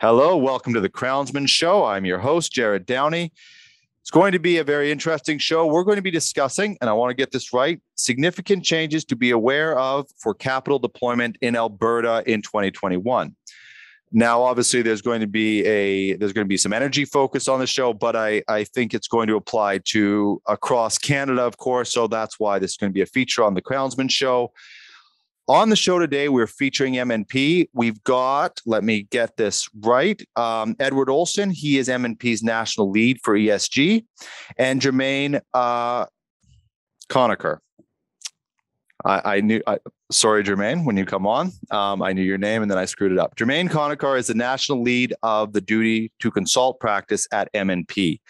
Hello, welcome to the Crownsmen Show. I'm your host, Jared Downey. It's going to be a very interesting show. We're going to be discussing, and I want to get this right, significant changes to be aware of for capital deployment in Alberta in 2021. Now, obviously, there's going to be a there's going to be some energy focus on the show, but I I think it's going to apply to across Canada, of course. So that's why this is going to be a feature on the Crownsmen Show. On the show today, we're featuring MNP. We've got, let me get this right, um, Edward Olson. He is MNP's national lead for ESG, and Germaine uh, Conacher. I, I knew, I, sorry, Germaine, when you come on, um, I knew your name and then I screwed it up. Germaine Conacher is the national lead of the duty to consult practice at MNP.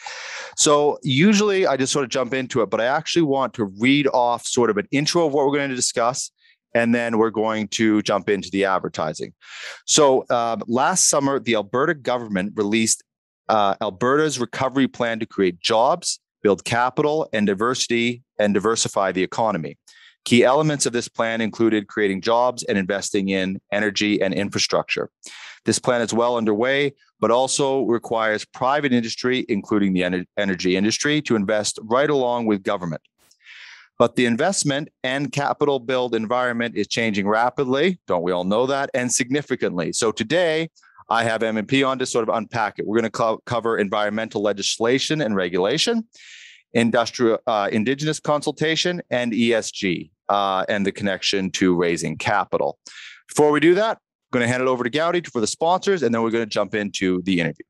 So usually I just sort of jump into it, but I actually want to read off sort of an intro of what we're going to discuss and then we're going to jump into the advertising. So uh, last summer, the Alberta government released uh, Alberta's recovery plan to create jobs, build capital and diversity, and diversify the economy. Key elements of this plan included creating jobs and investing in energy and infrastructure. This plan is well underway, but also requires private industry, including the energy industry, to invest right along with government. But the investment and capital build environment is changing rapidly. Don't we all know that? And significantly. So today, I have MNP on to sort of unpack it. We're going to co- cover environmental legislation and regulation, industrial, uh, indigenous consultation, and ESG, uh, and the connection to raising capital. Before we do that, I'm going to hand it over to Gowdy for the sponsors, and then we're going to jump into the interview.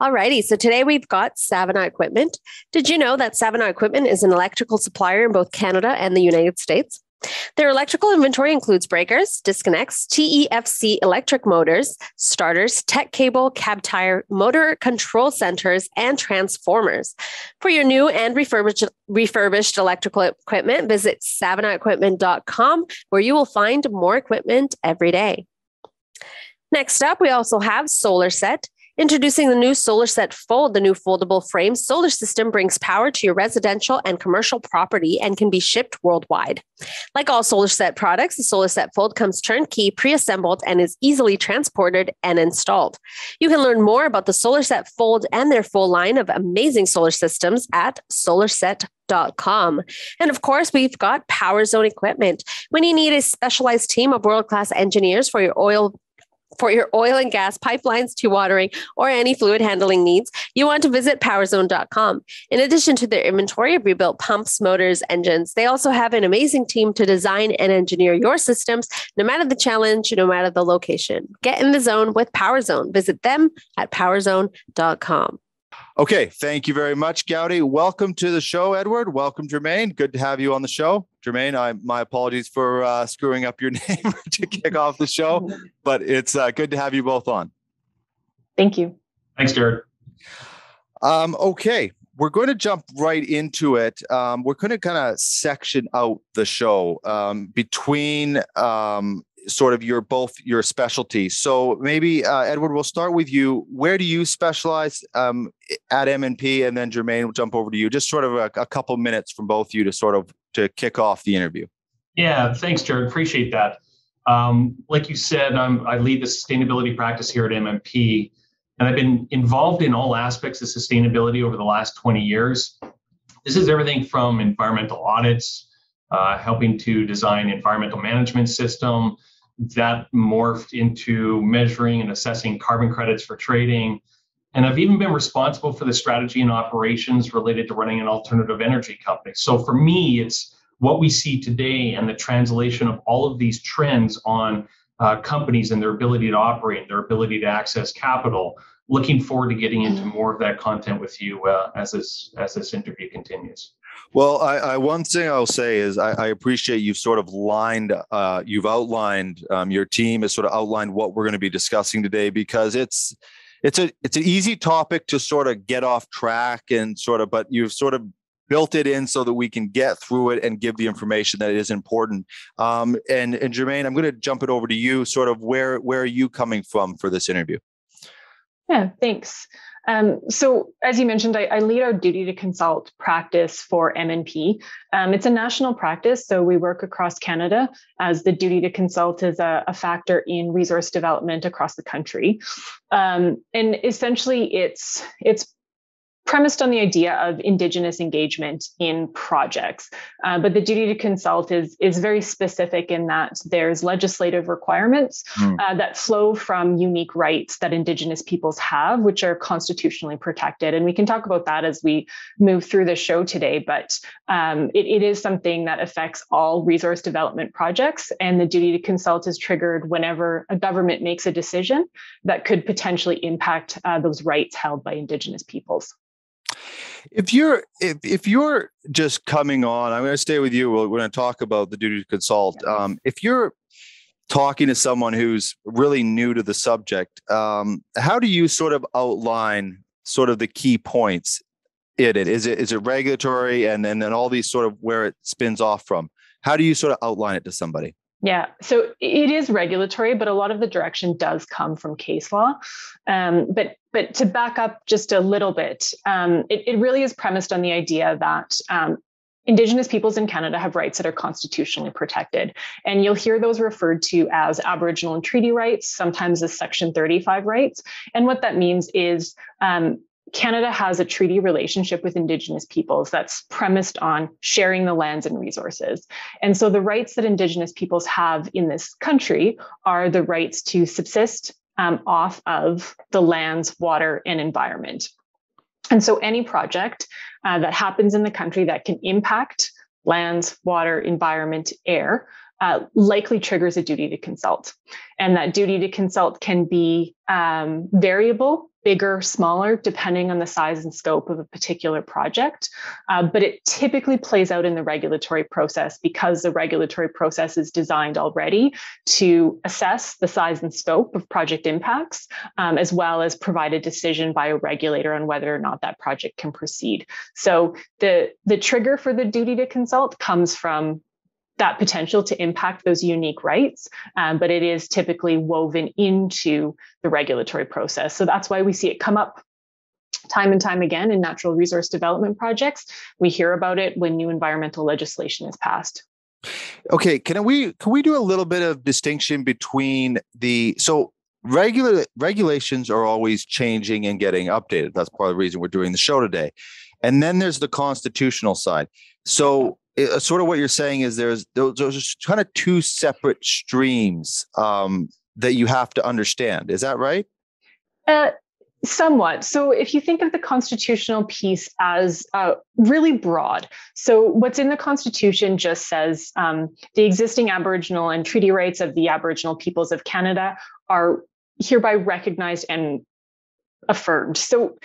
Alrighty, so today we've got Savona Equipment. Did you know that Savona Equipment is an electrical supplier in both Canada and the United States? Their electrical inventory includes breakers, disconnects, TEFC electric motors, starters, TECK cable, cab tire, motor control centers, and transformers. For your new and refurbished, refurbished electrical equipment, visit savonaequipment.com where you will find more equipment every day. Next up, we also have SolarSet. Introducing the new SolarSet Fold, the new foldable frame solar system brings power to your residential and commercial property and can be shipped worldwide. Like all SolarSet products, the SolarSet Fold comes turnkey, pre-assembled, and is easily transported and installed. You can learn more about the SolarSet Fold and their full line of amazing solar systems at solarset.com. And of course, we've got Power Zone equipment. When you need a specialized team of world class engineers for your oil for your oil and gas pipelines, dewatering, or any fluid handling needs, you want to visit powerzone.com. In addition to their inventory of rebuilt pumps, motors, engines, they also have an amazing team to design and engineer your systems, no matter the challenge, no matter the location. Get in the zone with PowerZone. Visit them at powerzone.com. Okay, thank you very much, Gowdy. Welcome to the show, Edward. Welcome, Germaine. Good to have you on the show. Germaine, I my apologies for uh, screwing up your name to kick off the show, but it's uh, good to have you both on. Thank you. Thanks, Jared. Um, okay, we're going to jump right into it. Um, we're going to kind of section out the show um, between um, sort of your both your specialties. So maybe uh, Edward, we'll start with you. Where do you specialize um, at MNP, and then Germaine will jump over to you. Just sort of a, a couple minutes from both of you to sort of to kick off the interview. Yeah, thanks, Jared. Appreciate that. Um, like you said, I'm, I lead the sustainability practice here at MNP, and I've been involved in all aspects of sustainability over the last 20 years. This is everything from environmental audits, uh, helping to design environmental management system, that morphed into measuring and assessing carbon credits for trading. And I've even been responsible for the strategy and operations related to running an alternative energy company. So for me, it's what we see today and the translation of all of these trends on uh, companies and their ability to operate, and their ability to access capital. Looking forward to getting into more of that content with you uh, as this as this interview continues. Well, I, I, one thing I'll say is I, I appreciate you've sort of lined, uh, you've outlined, um, your team has sort of outlined what we're going to be discussing today because it's it's a it's an easy topic to sort of get off track and sort of, but you've sort of built it in so that we can get through it and give the information that is important. Um, and and Germaine, I'm going to jump it over to you. Sort of where where are you coming from for this interview? Yeah, thanks. Um, so, as you mentioned, I, I, lead our duty to consult practice for MNP. Um, it's a national practice, so we work across Canada as the duty to consult is a, a factor in resource development across the country. Um, and essentially, it's it's premised on the idea of Indigenous engagement in projects. Uh, but the duty to consult is, is very specific in that there's legislative requirements mm. uh, that flow from unique rights that Indigenous peoples have, which are constitutionally protected. And we can talk about that as we move through the show today. But um, it, it is something that affects all resource development projects. And the duty to consult is triggered whenever a government makes a decision that could potentially impact uh, those rights held by Indigenous peoples. If you're if, if you're just coming on, I'm going to stay with you. We're going to talk about the duty to consult. Um, if you're talking to someone who's really new to the subject, um, how do you sort of outline sort of the key points in it? Is it is it regulatory and and then all these sort of where it spins off from? How do you sort of outline it to somebody? Yeah, so it is regulatory, but a lot of the direction does come from case law. Um, but but to back up just a little bit, um, it, it, really is premised on the idea that um, Indigenous peoples in Canada have rights that are constitutionally protected. And you'll hear those referred to as Aboriginal and treaty rights, sometimes as Section 35 rights. And what that means is um, Canada has a treaty relationship with Indigenous peoples that's premised on sharing the lands and resources. And so the rights that Indigenous peoples have in this country are the rights to subsist um, off of the lands, water, and environment. And so any project uh, that happens in the country that can impact lands, water, environment, air uh, likely triggers a duty to consult. And that duty to consult can be um, variable, bigger, smaller, depending on the size and scope of a particular project. Uh, but it typically plays out in the regulatory process because the regulatory process is designed already to assess the size and scope of project impacts, um, as well as provide a decision by a regulator on whether or not that project can proceed. So the, the trigger for the duty to consult comes from that potential to impact those unique rights, um, but it is typically woven into the regulatory process. So that's why we see it come up time and time again in natural resource development projects. We hear about it when new environmental legislation is passed. Okay, can we can we do a little bit of distinction between the so regular regulations are always changing and getting updated. That's part of the reason we're doing the show today. And then there's the constitutional side. So it, uh, sort of what you're saying is there's those, are kind of two separate streams um, that you have to understand. Is that right? Uh, somewhat. So, if you think of the constitutional piece as uh, really broad, so what's in the Constitution just says um, the existing Aboriginal and treaty rights of the Aboriginal peoples of Canada are hereby recognized and affirmed. So,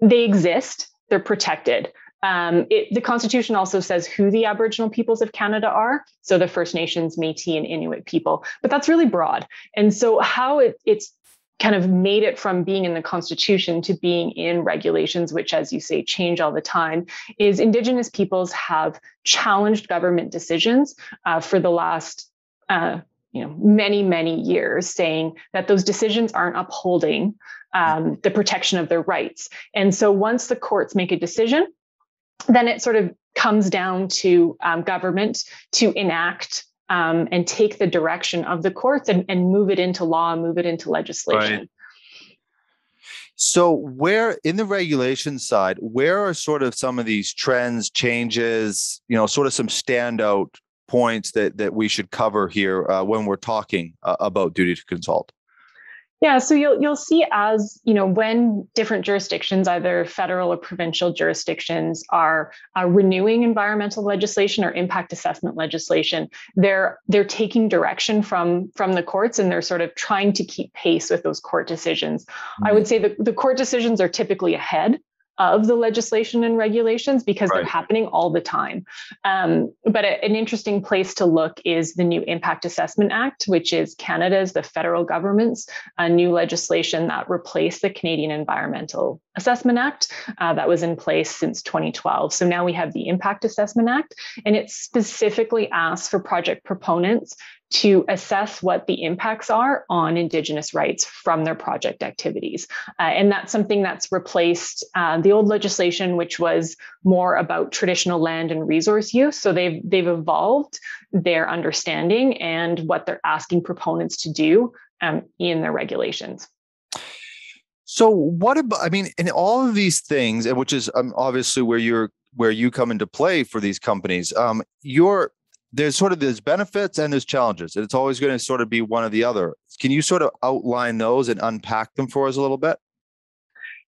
they exist, they're protected. Um, it, the Constitution also says who the Aboriginal peoples of Canada are, so the First Nations, Métis, and Inuit people. But that's really broad, and so how it, it's kind of made it from being in the Constitution to being in regulations, which, as you say, change all the time, is Indigenous peoples have challenged government decisions uh, for the last. Uh, you know, many, many years saying that those decisions aren't upholding um, the protection of their rights. And so once the courts make a decision, then it sort of comes down to um, government to enact um, and take the direction of the courts and, and move it into law, move it into legislation. Right. So, where in the regulation side, where are sort of some of these trends, changes, you know, sort of some standout points that that we should cover here uh, when we're talking uh, about duty to consult? Yeah, so you'll you'll see as you know when different jurisdictions, either federal or provincial jurisdictions, are uh, renewing environmental legislation or impact assessment legislation, they're they're taking direction from from the courts and they're sort of trying to keep pace with those court decisions. Mm-hmm. I would say the, the court decisions are typically ahead of the legislation and regulations because right. they're happening all the time. Um, but a, an interesting place to look is the new Impact Assessment Act, which is Canada's, the federal government's uh, new legislation that replaced the Canadian Environmental Assessment Act uh, that was in place since 2012. So now we have the Impact Assessment Act, and it specifically asks for project proponents to assess what the impacts are on Indigenous rights from their project activities. Uh, and that's something that's replaced uh, the old legislation, which was more about traditional land and resource use. So they've they've evolved their understanding and what they're asking proponents to do um, in their regulations. So what about? I mean, in all of these things, and which is um, obviously where you're where you come into play for these companies. Um, you're there's sort of there's benefits and there's challenges. and It's always going to sort of be one or the other. Can you sort of outline those and unpack them for us a little bit?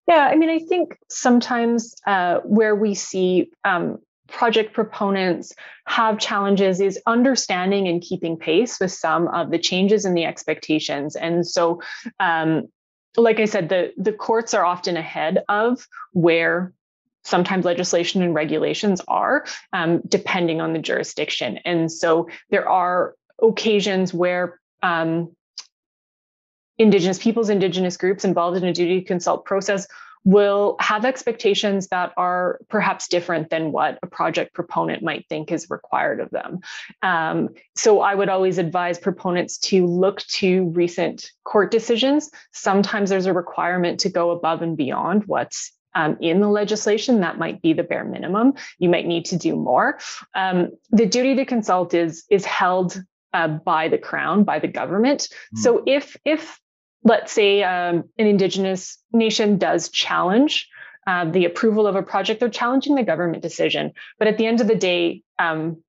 Yeah, I mean, I think sometimes uh, where we see um, project proponents have challenges is understanding and keeping pace with some of the changes in the expectations. And so, um, like I said, the the courts are often ahead of where sometimes legislation and regulations are, um, depending on the jurisdiction. And so there are occasions where um, Indigenous peoples, Indigenous groups involved in a duty to consult process will have expectations that are perhaps different than what a project proponent might think is required of them. Um, so I would always advise proponents to look to recent court decisions. Sometimes there's a requirement to go above and beyond what's um, in the legislation, that might be the bare minimum. You might need to do more. Um, the duty to consult is is held uh, by the crown, by the government. Mm. So if if let's say um, an indigenous nation does challenge uh, the approval of a project, they're challenging the government decision. But at the end of the day, um,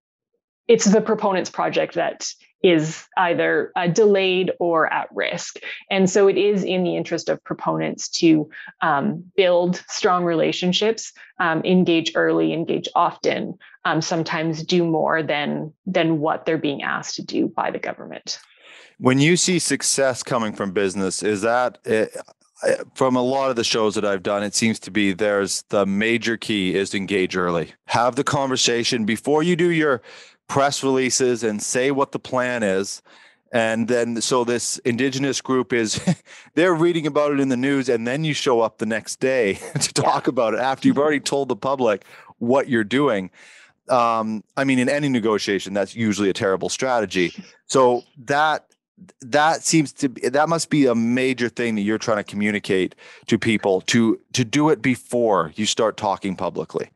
it's the proponent's project that is either uh, delayed or at risk. And so it is in the interest of proponents to um, build strong relationships, um, engage early, engage often, um, sometimes do more than, than what they're being asked to do by the government. When you see success coming from business, is that it, eh, from a lot of the shows that I've done, it seems to be there's the major key is engage early. Have the conversation before you do your press releases and say what the plan is. And then so this indigenous group is they're reading about it in the news and then you show up the next day to talk yeah. about it after you've already told the public what you're doing. Um, i mean in any negotiation that's usually a terrible strategy. So that that seems to be that must be a major thing that you're trying to communicate to people to to do it before you start talking publicly.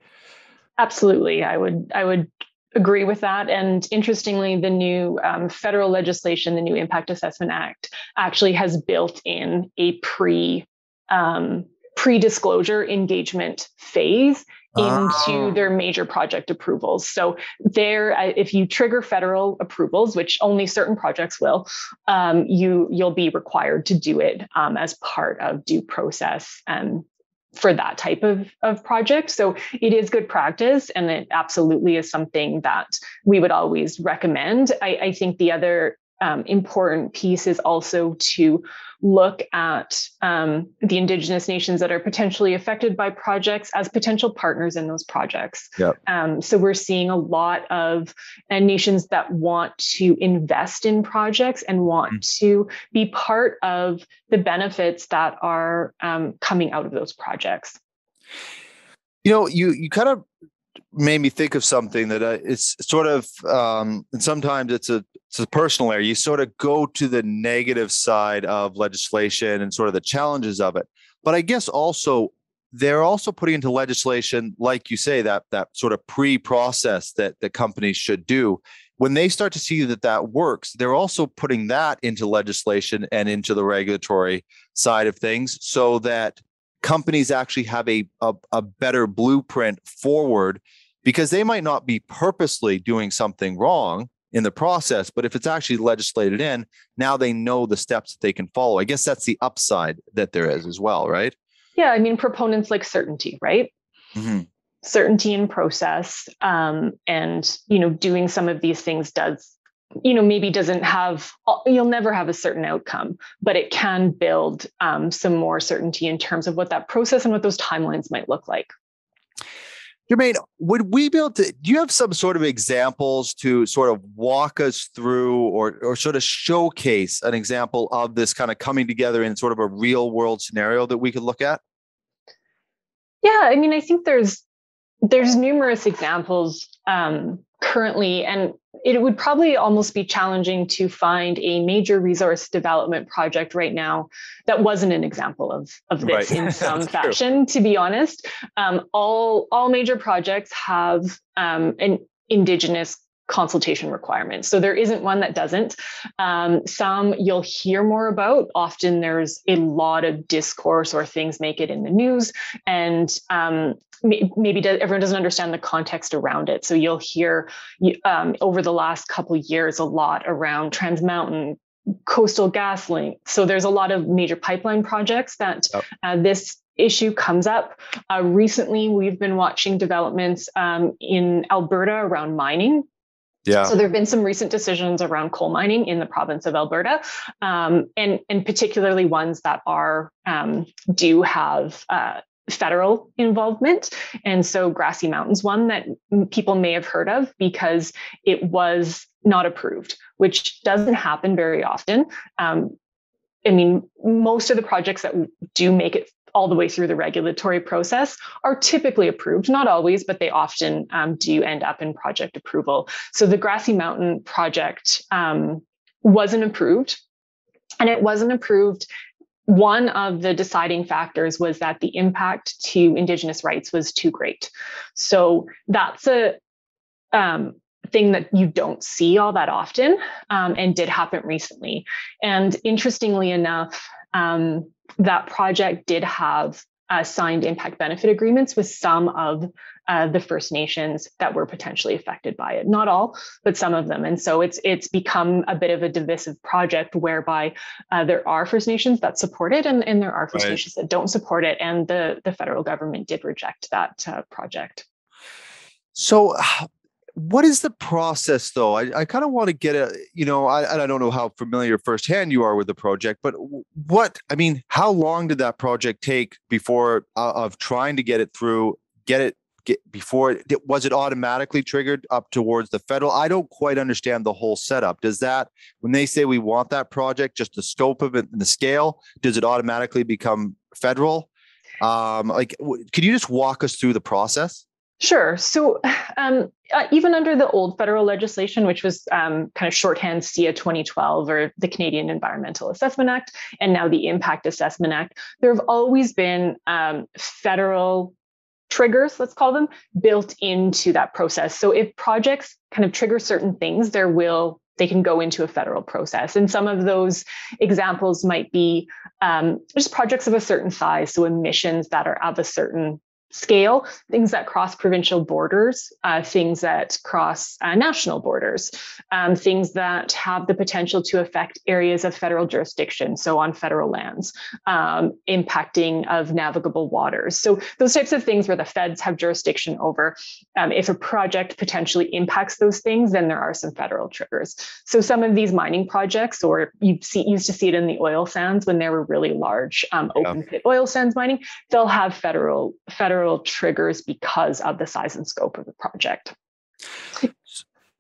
Absolutely. I would i would agree with that. And interestingly, the new um, federal legislation, the new Impact Assessment Act, actually has built in a pre um, pre-disclosure engagement phase into oh. their major project approvals. So there, if you trigger federal approvals, which only certain projects will, um, you you'll be required to do it um, as part of due process and for that type of, of project. So it is good practice and it absolutely is something that we would always recommend. I, I think the other um, important piece is also to look at um, the indigenous nations that are potentially affected by projects as potential partners in those projects. Yep. Um, so we're seeing a lot of uh, nations that want to invest in projects and want mm. to be part of the benefits that are um, coming out of those projects. You know, you you kind of made me think of something that uh, it's sort of um, and sometimes it's a a personal area you sort of go to the negative side of legislation and sort of the challenges of it? But i guess also they're also putting into legislation like you say that that sort of pre-process that the companies should do. When they start to see that that works they're also putting that into legislation and into the regulatory side of things so that companies actually have a, a, a better blueprint forward because they might not be purposely doing something wrong in the process, but if it's actually legislated in, now they know the steps that they can follow. I guess that's the upside that there is as well, right? Yeah, I mean, proponents like certainty, right? Mm-hmm. Certainty in process, um, and you know, doing some of these things does, you know, maybe doesn't have. You'll never have a certain outcome, but it can build um, some more certainty in terms of what that process and what those timelines might look like. Germaine, would we be able to? Do you have some sort of examples to sort of walk us through or, or sort of showcase an example of this kind of coming together in sort of a real world scenario that we could look at? Yeah, I mean, I think there's there's numerous examples um, currently, and it would probably almost be challenging to find a major resource development project right now that wasn't an example of, of this right. in some fashion, true. to be honest. Um, all, all major projects have um, an indigenous consultation requirements. So there isn't one that doesn't. Um, some you'll hear more about. Often there's a lot of discourse or things make it in the news, and um, maybe everyone doesn't understand the context around it. So you'll hear um, over the last couple years a lot around Trans Mountain, Coastal GasLink. So there's a lot of major pipeline projects that uh, this issue comes up. Uh, recently, we've been watching developments um, in Alberta around mining. Yeah. So there have been some recent decisions around coal mining in the province of Alberta, um, and and particularly ones that are um, do have uh, federal involvement. And so Grassy Mountains one that people may have heard of because it was not approved, which doesn't happen very often. Um, I mean, most of the projects that do make it all the way through the regulatory process are typically approved, not always, but they often um, do end up in project approval. So the Grassy Mountain project um, wasn't approved, and it wasn't approved one of the deciding factors was that the impact to Indigenous rights was too great. So that's a um, thing that you don't see all that often um, and did happen recently. And interestingly enough, um, that project did have uh, signed impact benefit agreements with some of uh, the First Nations that were potentially affected by it. Not all, but some of them. And so it's it's become a bit of a divisive project whereby uh, there are First Nations that support it, and, and there are First right. Nations that don't support it. And the the federal government did reject that uh, project. So. What is the process, though? I, I kind of want to get a, you know, I, I don't know how familiar firsthand you are with the project, but what, I mean, how long did that project take before uh, of trying to get it through, get it get before it was it automatically triggered up towards the federal? I don't quite understand the whole setup. Does that when they say we want that project just the scope of it and the scale does it automatically become federal? Um like w- could you just walk us through the process Sure. So, um, uh, even under the old federal legislation, which was um, kind of shorthand CEAA 2012 or the Canadian Environmental Assessment Act, and now the Impact Assessment Act, there have always been um, federal triggers, let's call them, built into that process. So if projects kind of trigger certain things, there will they can go into a federal process. And some of those examples might be um, just projects of a certain size, so emissions that are of a certain scale, things that cross provincial borders, uh, things that cross uh, national borders, um, things that have the potential to affect areas of federal jurisdiction, so on federal lands, um, impacting of navigable waters. So those types of things where the feds have jurisdiction over. Um, if a project potentially impacts those things, then there are some federal triggers. So some of these mining projects, or you see, used to see it in the oil sands when there were really large um, open pit oil sands mining, they'll have federal federal federal triggers because of the size and scope of the project.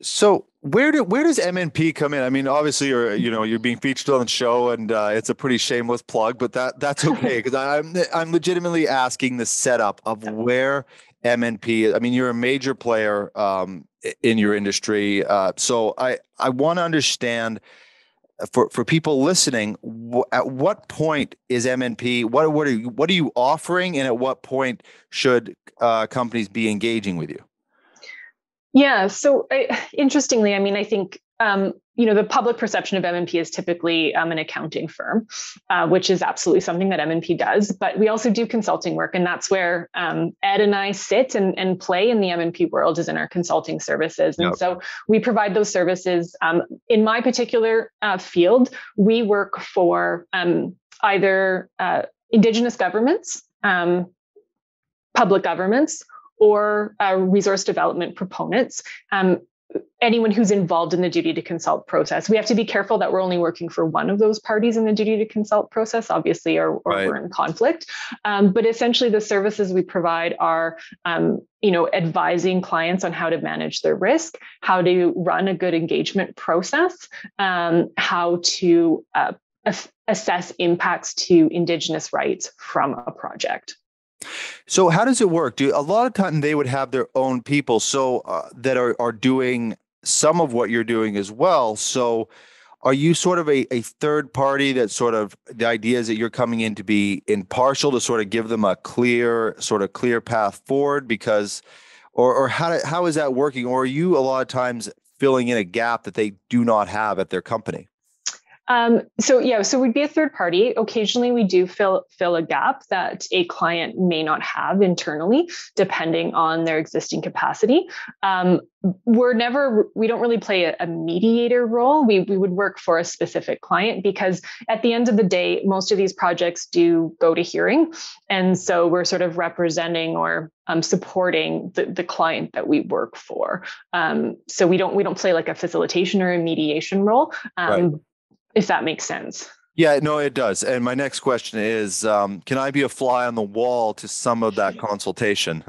So where do where does MNP come in? I mean, obviously you're you know you're being featured on the show, and uh, it's a pretty shameless plug, but that that's okay because I'm I'm legitimately asking the setup of where MNP. I mean, you're a major player um, in your industry, uh, so I I want to understand for for people listening, wh- at what point is MNP? What what are you, what are you offering, and at what point should uh, companies be engaging with you? Yeah. So I, interestingly, I mean, I think um, you know the public perception of MNP is typically um, an accounting firm, uh, which is absolutely something that MNP does. But we also do consulting work, and that's where um, Ed and I sit and, and play in the MNP world is in our consulting services. And yep. so we provide those services. Um, in my particular uh, field, we work for um, either uh, Indigenous governments, um, public governments, or uh, resource development proponents. Um, anyone who's involved in the duty to consult process. We have to be careful that we're only working for one of those parties in the duty to consult process, obviously, or, or right. we're in conflict. Um, but essentially, the services we provide are, um, you know, advising clients on how to manage their risk, how to run a good engagement process, um, how to uh, assess impacts to Indigenous rights from a project. So how does it work? Do a lot of time they would have their own people so uh, that are are doing some of what you're doing as well. So are you sort of a, a third party that sort of the idea is that you're coming in to be impartial to sort of give them a clear sort of clear path forward because or or how how is that working or are you a lot of times filling in a gap that they do not have at their company? Um, so yeah, so we'd be a third party. Occasionally, we do fill fill a gap that a client may not have internally, depending on their existing capacity. Um, we're never we don't really play a, a, mediator role. We we would work for a specific client because at the end of the day, most of these projects do go to hearing, and so we're sort of representing or um, supporting the, the client that we work for. Um, so we don't we don't play like a facilitation or a mediation role. Um, right if that makes sense. Yeah, no, it does. And my next question is um, Can I be a fly on the wall to some of that consultation?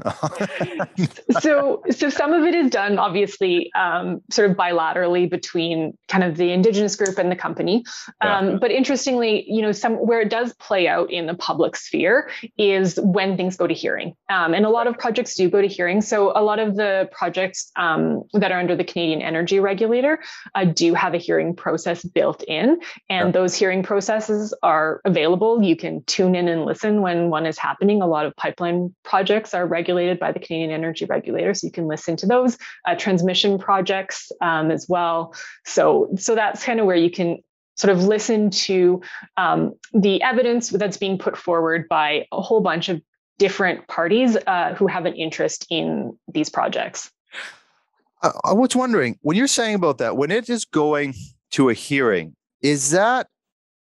so, so some of it is done obviously um, sort of bilaterally between kind of the Indigenous group and the company. Um, yeah. But interestingly, you know, some where it does play out in the public sphere is when things go to hearing. Um, and a lot of projects do go to hearing. So, a lot of the projects um, that are under the Canadian Energy Regulator uh, do have a hearing process built in. And yeah. those hearing processes are available. You can tune in and listen when one is happening. A lot of pipeline projects are regulated by the Canadian Energy Regulator, so you can listen to those. Uh, transmission projects um, as well. So, so that's kind of where you can sort of listen to um, the evidence that's being put forward by a whole bunch of different parties uh, who have an interest in these projects. I was wondering when you're saying about that, when it is going to a hearing, is that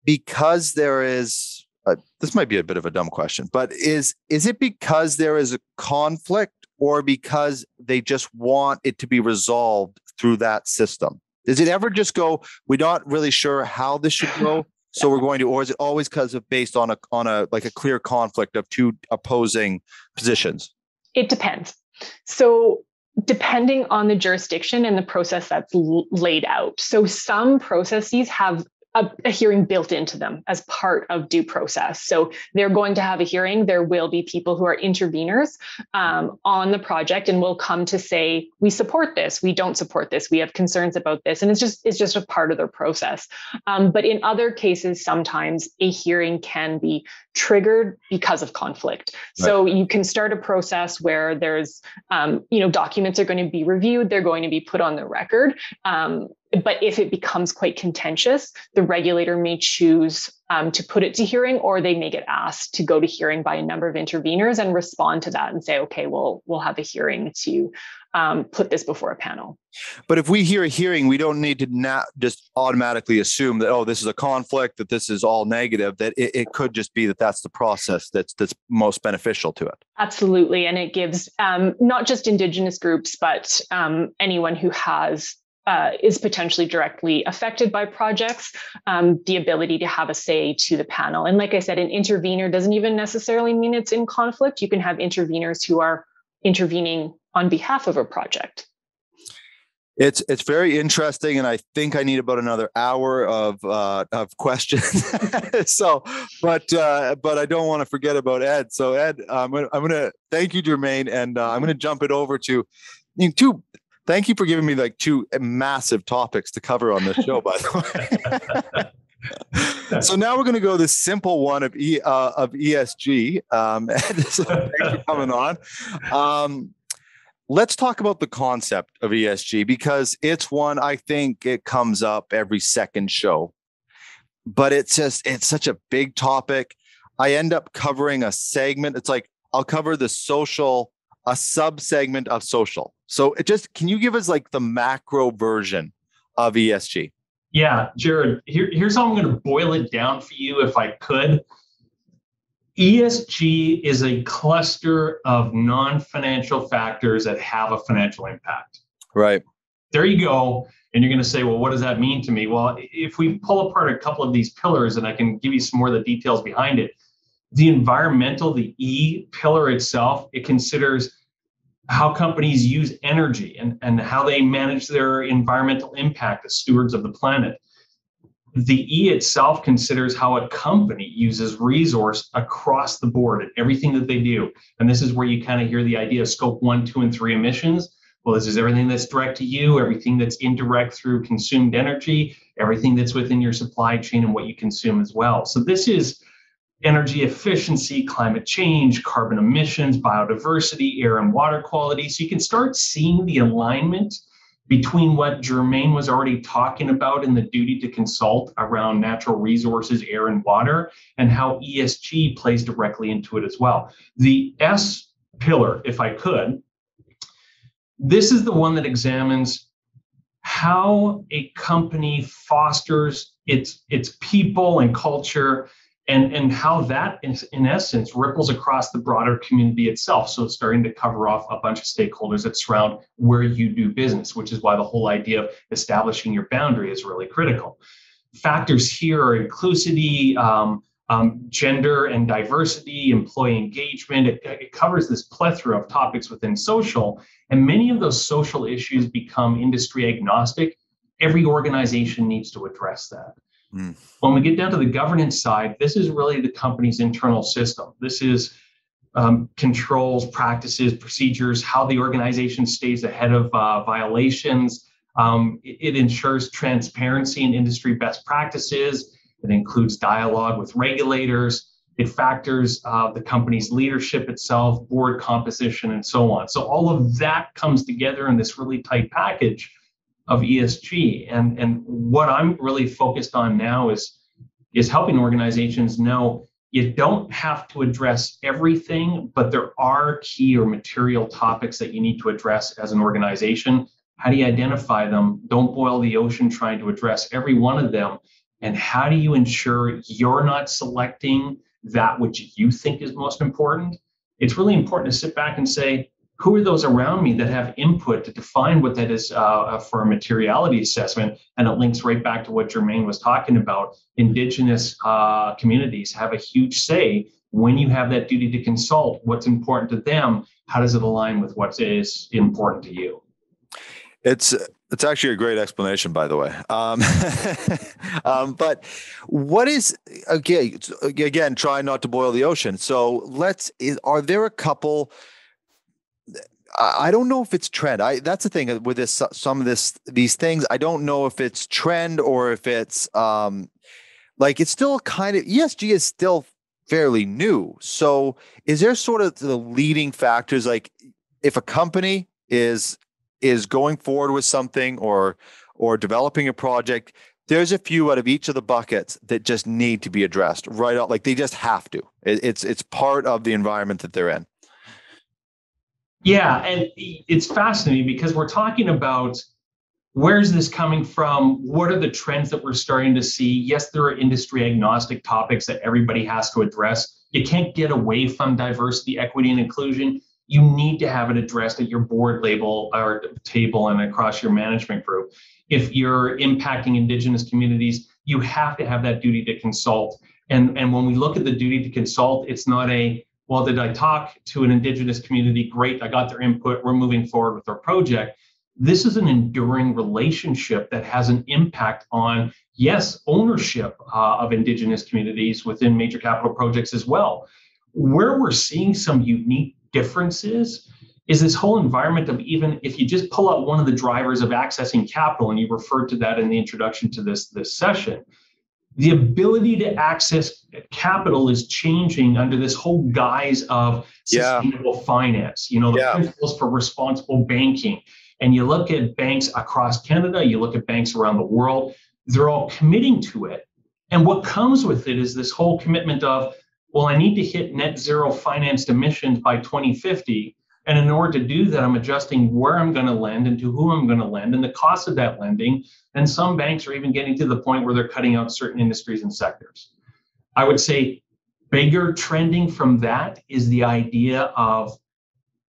because there is a, this might be a bit of a dumb question, but is is it because there is a conflict or because they just want it to be resolved through that system? Does it ever just go, we're not really sure how this should go, so we're going to, or is it always because of based on a on a like a clear conflict of two opposing positions? It depends. So depending on the jurisdiction and the process that's l- laid out. So some processes have a, a, hearing built into them as part of due process. So they're going to have a hearing. There will be people who are interveners um, on the project and will come to say, we support this, we don't support this, we have concerns about this. And it's just it's just a part of their process. Um, but in other cases, sometimes a hearing can be triggered because of conflict. Right. So you can start a process where there's um, you know documents are going to be reviewed, they're going to be put on the record. Um, but if it becomes quite contentious, the regulator may choose um, to put it to hearing, or they may get asked to go to hearing by a number of interveners and respond to that and say, okay, well, we'll have a hearing to um, put this before a panel. But if we hear a hearing, we don't need to not just automatically assume that oh, this is a conflict, that this is all negative. That it, it could just be that that's the process that's that's most beneficial to it. Absolutely, and it gives um, not just Indigenous groups, but um, anyone who has uh, is potentially directly affected by projects, um, the ability to have a say to the panel. And like I said, an intervener doesn't even necessarily mean it's in conflict. You can have interveners who are intervening on behalf of a project. It's it's very interesting, and I think I need about another hour of uh, of questions. so, but uh, but I don't want to forget about Ed. So Ed, I'm gonna, I'm gonna thank you, Germaine, and uh, I'm gonna jump it over to you know, two thank you for giving me like two massive topics to cover on this show, by the way. so now we're going to go the simple one of e, uh, of ESG. Um, so thanks for coming on. Um, let's talk about the concept of ESG because it's one I think it comes up every second show, but it's just it's such a big topic. I end up covering a segment. It's like I'll cover the social, a sub segment of social. So it just can you give us like the macro version of ESG? Yeah, Jared, here, here's how I'm going to boil it down for you if I could. ESG is a cluster of non financial factors that have a financial impact. Right. There you go. And you're going to say, well, what does that mean to me? Well, if we pull apart a couple of these pillars, and I can give you some more of the details behind it, the environmental, the E pillar itself, it considers how companies use energy and, and how they manage their environmental impact as stewards of the planet. the E itself considers how a company uses resource across the board and everything that they do. And this is where you kind of hear the idea of scope one, two, and three emissions. Well, this is everything that's direct to you, everything that's indirect through consumed energy, everything that's within your supply chain and what you consume as well. So this is energy efficiency, climate change, carbon emissions, biodiversity, air and water quality. So you can start seeing the alignment between what Germaine was already talking about in the duty to consult around natural resources, air, and water, and how ESG plays directly into it as well. The S pillar, if I could, this is the one that examines how a company fosters its its people and culture and and how that in, in essence ripples across the broader community itself. So it's starting to cover off a bunch of stakeholders that surround where you do business which is why the whole idea of establishing your boundary is really critical. Factors here are inclusivity um, um, gender and diversity employee engagement. It, it covers this plethora of topics within social and many of those social issues become industry agnostic. Every organization needs to address that Mm. When we get down to the governance side, this is really the company's internal system. This is um, controls, practices, procedures, how the organization stays ahead of uh, violations. Um, it, it, ensures transparency in industry best practices. It includes dialogue with regulators. It factors uh, the company's leadership itself, board composition, and so on. So all of that comes together in this really tight package of ESG. And, and what I'm really focused on now is, is helping organizations know you don't have to address everything, but there are key or material topics that you need to address as an organization. How do you identify them? Don't boil the ocean trying to address every one of them. And how do you ensure you're not selecting that which you think is most important? It's really important to sit back and say, who are those around me that have input to define what that is uh, uh, for a materiality assessment? And it links right back to what Germaine was talking about. Indigenous uh, communities have a huge say when you have that duty to consult. What's important to them? How does it align with what is important to you? It's it's actually a great explanation, by the way. Um, um, but what is again? Again, try not to boil the ocean. So let's. Is, are there a couple? I don't know if it's trend. I that's the thing with this some of this these things. I don't know if it's trend or if it's um like it's still kind of ESG is still fairly new. So is there sort of the leading factors like if a company is is going forward with something or or developing a project, there's a few out of each of the buckets that just need to be addressed right out like they just have to. It, it's it's part of the environment that they're in. Yeah, and it's fascinating because we're talking about where's this coming from? What are the trends that we're starting to see? Yes, there are industry agnostic topics that everybody has to address. You can't get away from diversity, equity, and inclusion. You need to have it addressed at your board label or table and across your management group. If you're impacting Indigenous communities, you have to have that duty to consult. And, and when we look at the duty to consult, it's not a well, did I talk to an Indigenous community? Great, I got their input. We're moving forward with our project. This is an enduring relationship that has an impact on, yes, ownership uh, of Indigenous communities within major capital projects as well. Where we're seeing some unique differences is this whole environment of even if you just pull out one of the drivers of accessing capital, and you referred to that in the introduction to this, this session, the ability to access capital is changing under this whole guise of sustainable yeah. finance you know the yeah. principles for responsible banking and you look at banks across canada you look at banks around the world they're all committing to it and what comes with it is this whole commitment of well i need to hit net zero financed emissions by 2050 and in order to do that, I'm adjusting where I'm going to lend and to whom I'm going to lend and the cost of that lending. And some banks are even getting to the point where they're cutting out certain industries and sectors. I would say bigger trending from that is the idea of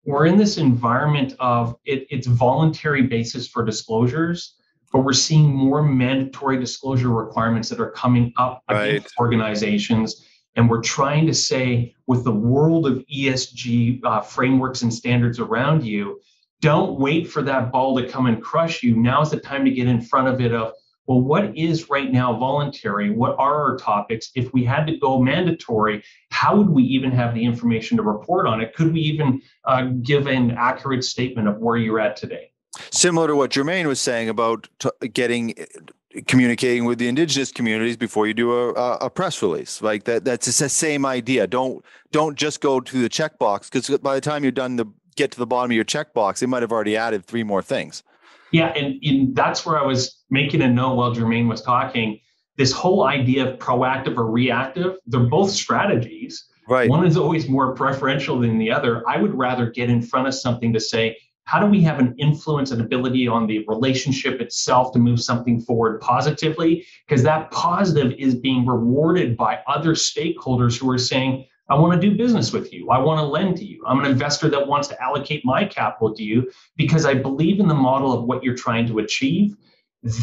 we're in this environment of it, it's voluntary basis for disclosures, but we're seeing more mandatory disclosure requirements that are coming up right. against organizations and we're trying to say, with the world of ESG uh, frameworks and standards around you, don't wait for that ball to come and crush you. Now is the time to get in front of it of, well, what is right now voluntary? What are our topics? If we had to go mandatory, how would we even have the information to report on it? Could we even uh, give an accurate statement of where you're at today? Similar to what Germaine was saying about t- getting communicating with the indigenous communities before you do a, a press release. Like that that's the same idea. Don't don't just go to the checkbox because by the time you're done to get to the bottom of your checkbox they might have already added three more things. Yeah and, and that's where i was making a note while germaine was talking. This whole idea of proactive or reactive they're both strategies. Right. One is always more preferential than the other. I would rather get in front of something to say how do we have an influence and ability on the relationship itself to move something forward positively? Because that positive is being rewarded by other stakeholders who are saying, I want to do business with you. I want to lend to you. I'm an investor that wants to allocate my capital to you because I believe in the model of what you're trying to achieve.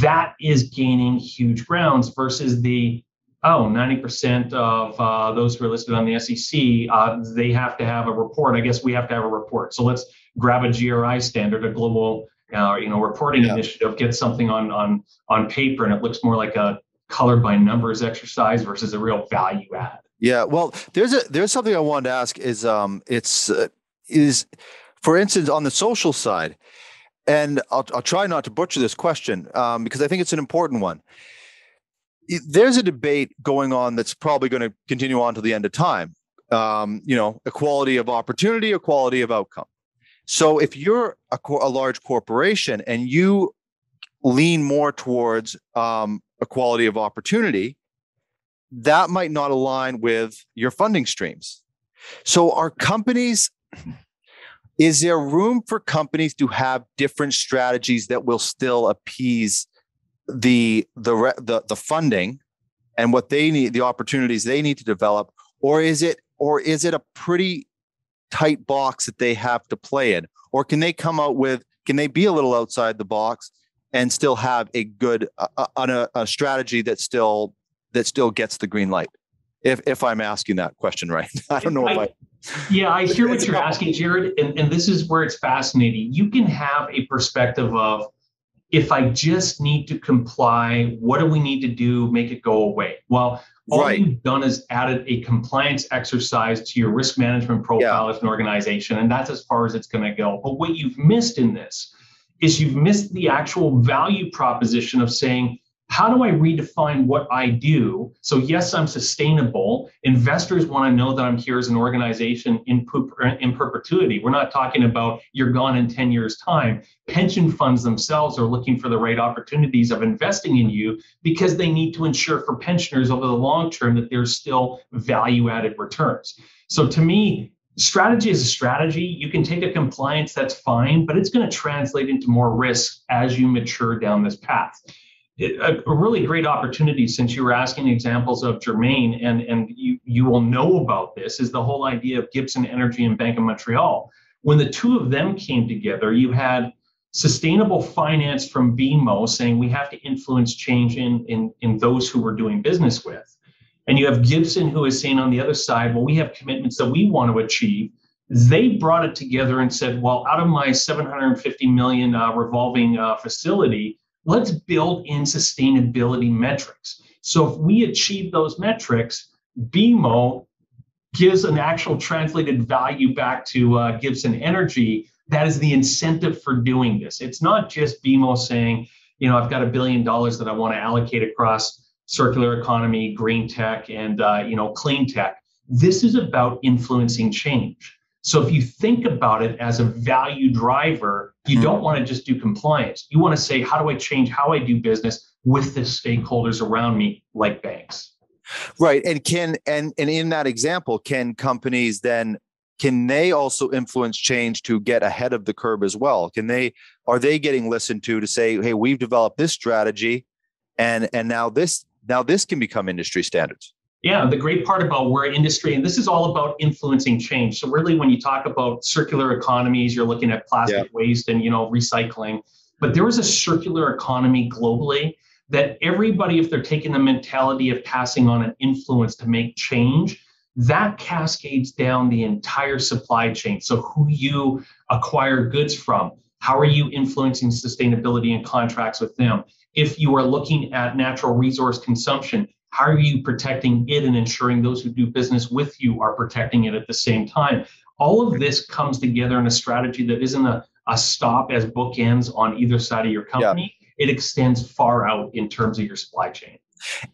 That is gaining huge grounds versus the oh, 90% of uh, those who are listed on the SEC, uh, they have to have a report. I guess we have to have a report. So let's grab a GRI standard, a global uh, you know reporting yeah. initiative, get something on on on paper, and it looks more like a color by numbers exercise versus a real value add. Yeah, well, there's a there's something I wanted to ask is um it's uh, is for instance on the social side, and I'll I'll try not to butcher this question um, because I think it's an important one. There's a debate going on that's probably going to continue on to the end of time. Um, you know, equality of opportunity, equality of outcome. So if you're a, a large corporation and you lean more towards um, equality of opportunity, that might not align with your funding streams. So are companies is there room for companies to have different strategies that will still appease the the the, the funding and what they need the opportunities they need to develop or is it or is it a pretty tight box that they have to play in? Or can they come out with, can they be a little outside the box and still have a good, uh, a, a strategy that still, that still gets the green light? If, if I'm asking that question right, I don't know I, if I. Yeah, I hear what you're asking, Jared, and, and this is where it's fascinating. You can have a perspective of if I just need to comply, what do we need to do? Make it go away. Well, all right. you've done is added a compliance exercise to your risk management profile yeah. as an organization, and that's as far as it's going to go. But what you've missed in this is you've missed the actual value proposition of saying, how do I redefine what I do? So, yes, I'm sustainable. Investors want to know that I'm here as an organization in, in perpetuity. We're not talking about you're gone in 10 years' time. Pension funds themselves are looking for the right opportunities of investing in you because they need to ensure for pensioners over the long term that there's still value added returns. So, to me, strategy is a strategy. You can take a compliance, that's fine, but it's going to translate into more risk as you mature down this path a, a, really great opportunity since you were asking examples of Germaine, and, and you, you will know about this, is the whole idea of Gibson Energy and Bank of Montreal. When the two of them came together, you had sustainable finance from BMO saying we have to influence change in, in, in those who we're doing business with. And you have Gibson who is saying on the other side, well, we have commitments that we want to achieve. They brought it together and said, well, out of my 750 million uh, revolving uh, facility, let's build in sustainability metrics. So if we achieve those metrics, BMO gives an actual translated value back to uh, Gibson Energy. That is the incentive for doing this. It's not just BMO saying, you know, I've got a billion dollars that I want to allocate across circular economy, green tech, and uh, you know, clean tech. This is about influencing change. So if you think about it as a value driver, you mm-hmm. don't want to just do compliance. You want to say, how do I change how I do business with the stakeholders around me, like banks? Right. And can and and in that example, can companies then can they also influence change to get ahead of the curve as well? Can they are they getting listened to to say, hey, we've developed this strategy and and now this now this can become industry standards? Yeah, the great part about we're industry, and this is all about influencing change. So really, when you talk about circular economies, you're looking at plastic yeah. waste and you know recycling. But there is a circular economy globally that everybody, if they're taking the mentality of passing on an influence to make change, that cascades down the entire supply chain. So who you acquire goods from, how are you influencing sustainability and contracts with them? If you are looking at natural resource consumption, how are you protecting it and ensuring those who do business with you are protecting it at the same time? All of this comes together in a strategy that isn't a, a stop as bookends on either side of your company. Yeah. It extends far out in terms of your supply chain.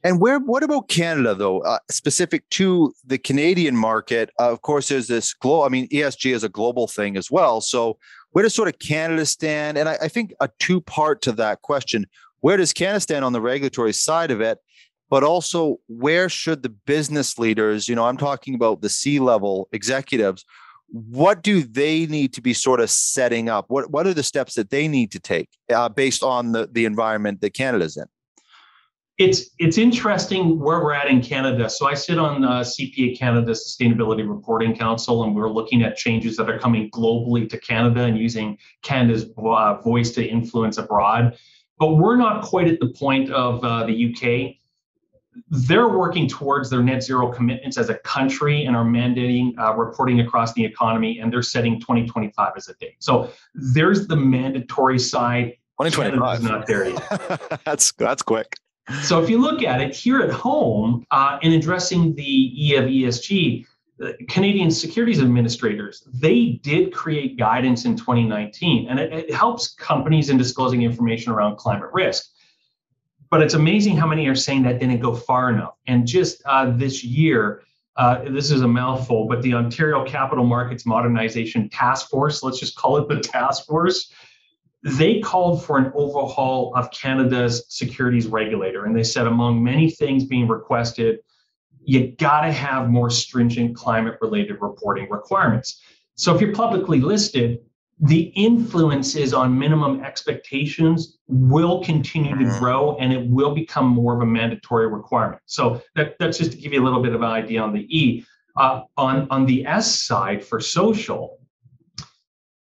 And where? What about Canada, though? Uh, specific to the Canadian market, uh, of course, there's this global. I mean, ESG is a global thing as well. So, where does sort of Canada stand? And I, I think a two part to that question: Where does Canada stand on the regulatory side of it? But also, where should the business leaders? You know, I'm talking about the C level executives. What do they need to be sort of setting up? What What are the steps that they need to take uh, based on the the environment that Canada's in? it's it's interesting where we're at in Canada. So I sit on uh, CPA Canada Sustainability Reporting Council, and we're looking at changes that are coming globally to Canada and using Canada's uh, voice to influence abroad. But we're not quite at the point of uh, the UK. They're working towards their net zero commitments as a country and are mandating uh, reporting across the economy, and they're setting 2025 as a date. So there's the mandatory side. 2025 is not there yet. that's that's quick. So if you look at it here at home uh, in addressing the E of ESG, Canadian securities administrators, they did create guidance in 2019, and it, it, helps companies in disclosing information around climate risk. But it's amazing how many are saying that didn't go far enough. And just uh, this year, uh, this is a mouthful, but the Ontario Capital Markets Modernization Task Force, let's just call it the task force, they called for an overhaul of Canada's securities regulator. And they said, among many things being requested, you got to have more stringent climate related reporting requirements. So if you're publicly listed, the influences on minimum expectations will continue to mm-hmm. grow and it will become more of a mandatory requirement. So that, that's just to give you a little bit of an idea on the E. Uh, on, on the S side for social,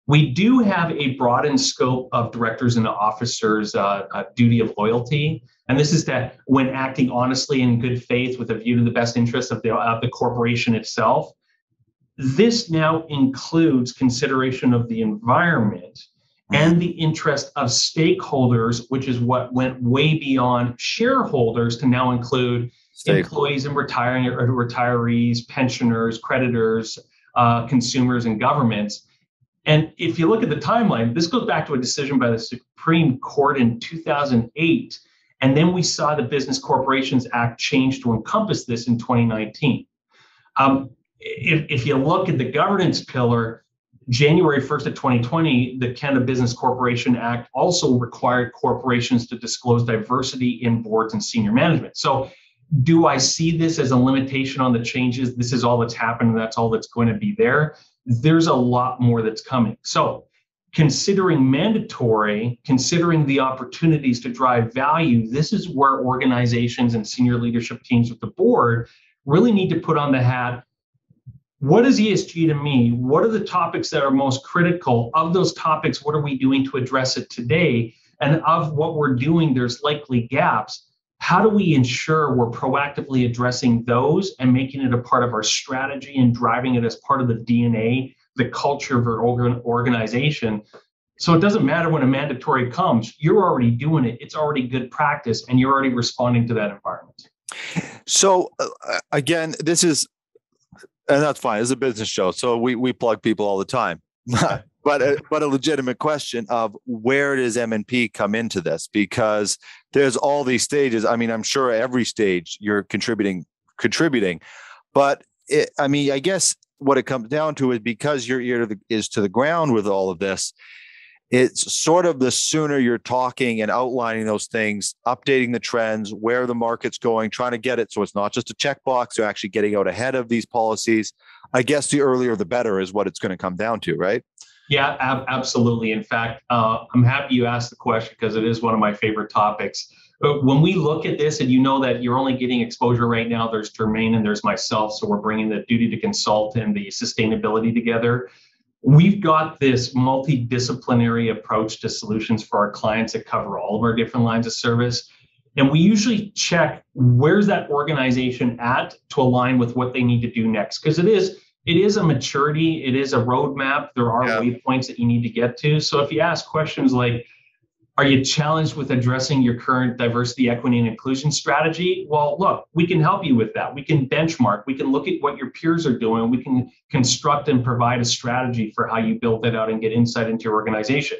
we do have a broadened scope of directors and officers' uh, uh, duty of loyalty. And this is that when acting honestly in good faith with a view to the best interest of the, of the corporation itself, this now includes consideration of the environment and the interest of stakeholders, which is what went way beyond shareholders to now include employees and retiring or retirees, pensioners, creditors, uh, consumers, and governments. And if you look at the timeline, this goes back to a decision by the Supreme Court in 2008. And then we saw the Business Corporations Act change to encompass this in 2019. Um, if, if you look at the governance pillar, January 1st of 2020, the Canada Business Corporation Act also required corporations to disclose diversity in boards and senior management. So, do I see this as a limitation on the changes? This is all that's happened, that's all that's going to be there there's a lot more that's coming. So, considering mandatory, considering the opportunities to drive value, this is where organizations and senior leadership teams with the board really need to put on the hat. What is ESG to me? What are the topics that are most critical? Of those topics, what are we doing to address it today? And of what we're doing, there's likely gaps how do we ensure we're proactively addressing those and making it a part of our strategy and driving it as part of the DNA, the culture of our organization? So it doesn't matter when a mandatory comes, you're already doing it. It's already good practice and you're already responding to that environment. So uh, again, this is, and that's fine. It's a business show. So we, we plug people all the time. but a, but a legitimate question of where does MNP come into this because there's all these stages. I mean, I'm sure every stage you're contributing contributing, but it, I mean, I guess what it comes down to is because your ear to the, is to the ground with all of this. It's sort of the sooner you're talking and outlining those things, updating the trends, where the market's going, trying to get it so it's not just a checkbox, you're actually getting out ahead of these policies. I guess the earlier the better is what it's going to come down to, right? Yeah, ab- absolutely. In fact, uh, I'm happy you asked the question because it is one of my favorite topics. When we look at this, and you know that you're only getting exposure right now, there's Germaine and there's myself. So we're bringing the duty to consult and the sustainability together. We've got this multidisciplinary approach to solutions for our clients that cover all of our different lines of service. And we usually check where's that organization at to align with what they need to do next. Because it is it is a maturity, it is a roadmap. There are yeah. waypoints that you need to get to. So if you ask questions like, Are you challenged with addressing your current diversity, equity, and inclusion strategy? Well, look, we can help you with that. We can benchmark, we can look at what your peers are doing, we can construct and provide a strategy for how you build that out and get insight into your organization.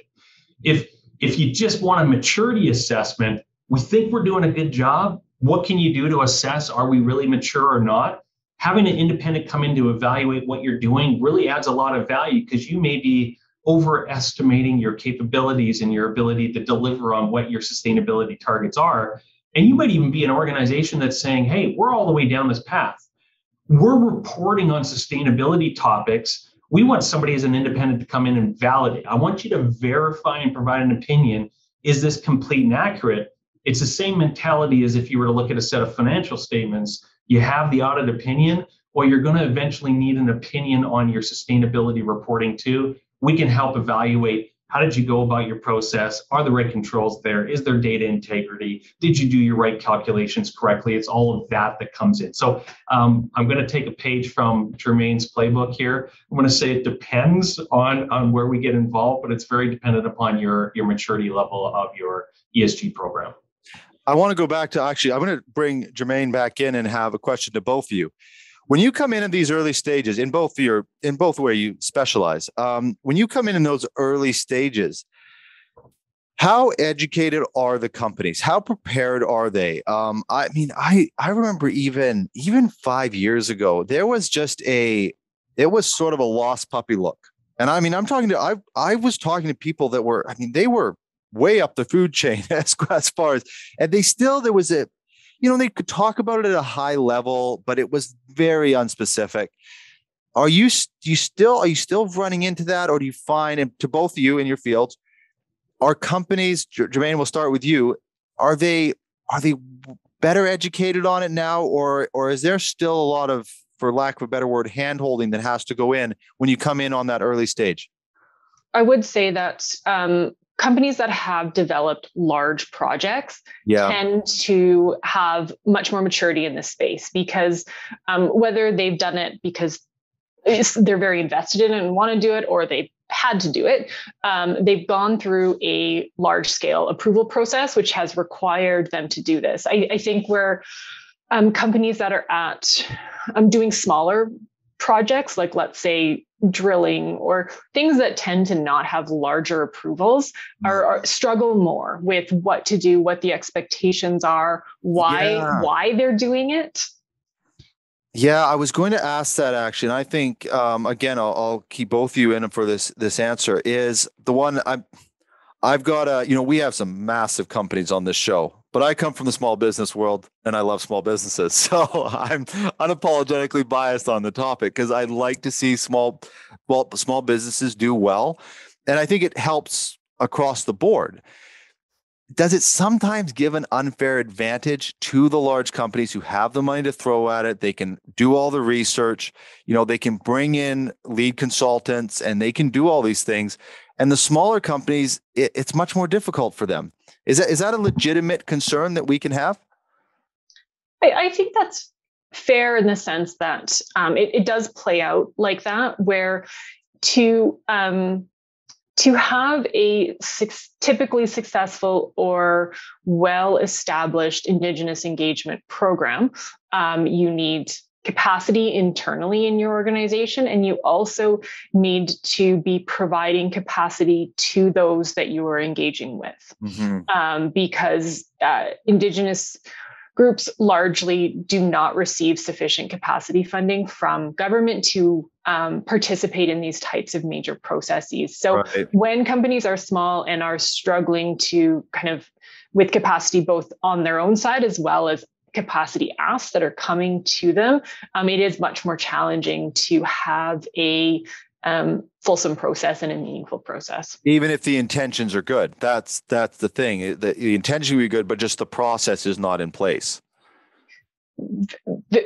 If if you just want a maturity assessment, we think we're doing a good job. What can you do to assess are we really mature or not? Having an independent come in to evaluate what you're doing really adds a lot of value because you may be overestimating your capabilities and your ability to deliver on what your sustainability targets are. And you might even be an organization that's saying, hey, we're all the way down this path. We're reporting on sustainability topics. We want somebody as an independent to come in and validate. I want you to verify and provide an opinion. Is this complete and accurate? It's the same mentality as if you were to look at a set of financial statements. You have the audit opinion, well, you're going to eventually need an opinion on your sustainability reporting too we can help evaluate how did you go about your process? Are the right controls there? Is there data integrity? Did you do your right calculations correctly? It's all of that that comes in. So um, I'm going to take a page from Germaine's playbook here. I'm going to say it depends on, on where we get involved, but it's very dependent upon your, your maturity level of your ESG program. I want to go back to actually, I'm going to bring Germain back in and have a question to both of you when you come in in these early stages in both your in both where you specialize um, when you come in in those early stages how educated are the companies? How prepared are they? Um, i mean i i remember even even five years ago there was just a it was sort of a lost puppy look. And i mean i'm talking to i i was talking to people that were i mean they were way up the food chain as, as far as and they still there was a you know, they could talk about it at a high level, but it was very unspecific. Are you do you still are you still running into that, or do you find and to both of you in your fields, are companies, Germaine, we'll start with you. Are they are they better educated on it now, or or is there still a lot of, for lack of a better word, hand holding that has to go in when you come in on that early stage? I would say that um, companies that have developed large projects yeah. tend to have much more maturity in this space because um, whether they've done it because they're very invested in it and want to do it or they had to do it um, they've gone through a large scale approval process which has required them to do this i, I think where um, companies that are at um, doing smaller projects like let's say drilling or things that tend to not have larger approvals are, are, struggle more with what to do what the expectations are why yeah. why they're doing it yeah i was going to ask that actually and i think um, again I'll, I'll, keep both of you in for this this answer is the one i'm i've got a you know we have some massive companies on this show but I come from the small business world and I love small businesses. So I'm unapologetically biased on the topic because I like to see small well small businesses do well. And I think it helps across the board. Does it sometimes give an unfair advantage to the large companies who have the money to throw at it? They can do all the research, you know, they can bring in lead consultants and they can do all these things. And the smaller companies, it, it's much more difficult for them. Is that is that a legitimate concern that we can have? I, I think that's fair in the sense that um, it, it, does play out like that, where to um, to have a typically successful or well established Indigenous engagement program, um, you need capacity internally in your organization and you also need to be providing capacity to those that you are engaging with mm-hmm. um, because uh, indigenous groups largely do not receive sufficient capacity funding from government to um, participate in these types of major processes so right. when companies are small and are struggling to kind of with capacity both on their own side as well as capacity asks that are coming to them, um, it is much more challenging to have a um, fulsome process and a meaningful process. Even if the intentions are good, that's that's the thing. The, the intention will be good, but just the process is not in place.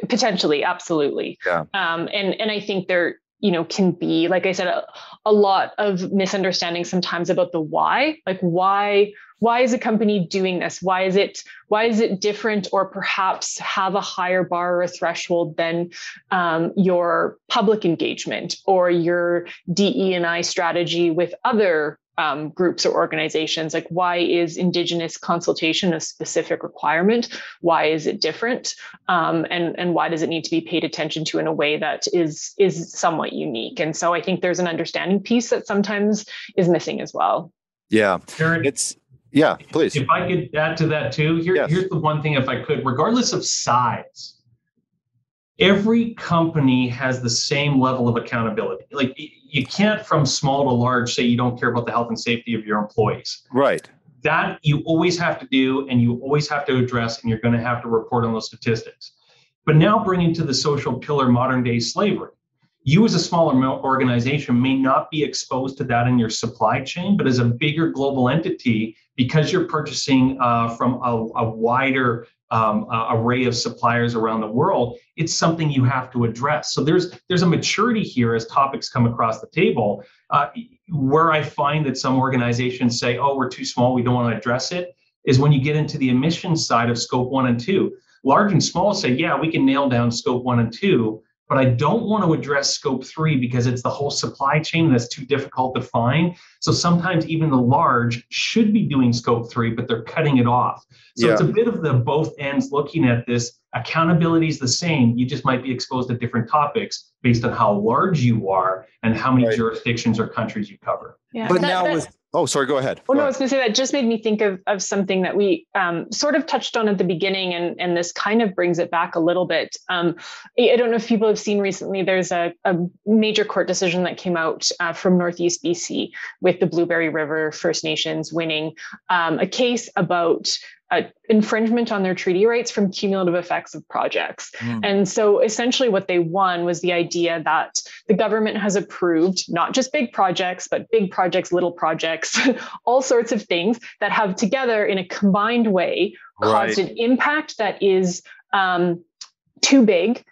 Potentially, absolutely. Yeah. Um, and and I think there you know can be like i said a, a lot of misunderstanding sometimes about the why. Like why why is a company doing this? Why is it why is it different or perhaps have a higher bar or a threshold than um, your public engagement or your de and i strategy with other um, groups or organizations like why is indigenous consultation a specific requirement? Why is it different? Um, and and why does it need to be paid attention to in a way that is is somewhat unique? And so i think there's an understanding piece that sometimes is missing as well. Yeah. It's yeah please. if i could add to that too here, yes. here's the one thing if i could regardless of size every company has the same level of accountability. Like you can't from small to large say you don't care about the health and safety of your employees. Right. That you always have to do and you always have to address and you're going to have to report on those statistics. But now bringing to the social pillar modern day slavery. You as a smaller organization may not be exposed to that in your supply chain, but as a bigger global entity, because you're purchasing uh, from a, a wider um, array of suppliers around the world, it's something you have to address. So there's there's a maturity here as topics come across the table. Uh, where I find that some organizations say, "Oh, we're too small, we don't want to address it," is when you get into the emissions side of scope one and two. Large and small say, "Yeah, we can nail down scope one and two, but I don't want to address scope three because it's the whole supply chain that's too difficult to find. So sometimes even the large should be doing scope three, but they're cutting it off. So yeah. it's a bit of the both ends looking at this. Accountability is the same. You just might be exposed to different topics based on how large you are and how many right. jurisdictions or countries you cover. Yeah. But that, now that, with Oh, sorry. Go ahead. Oh go no, ahead. I was going to say that just made me think of of something that we um, sort of touched on at the beginning, and and this kind of brings it back a little bit. Um, I don't know if people have seen recently. There's a, a major court decision that came out uh, from Northeast BC with the Blueberry River First Nations winning um, a case about uh, infringement on their treaty rights from cumulative effects of projects. Mm. And so essentially, what they won was the idea that the government has approved not just big projects, but big projects, little projects, all sorts of things that have together in a combined way caused right. an impact that is um, too big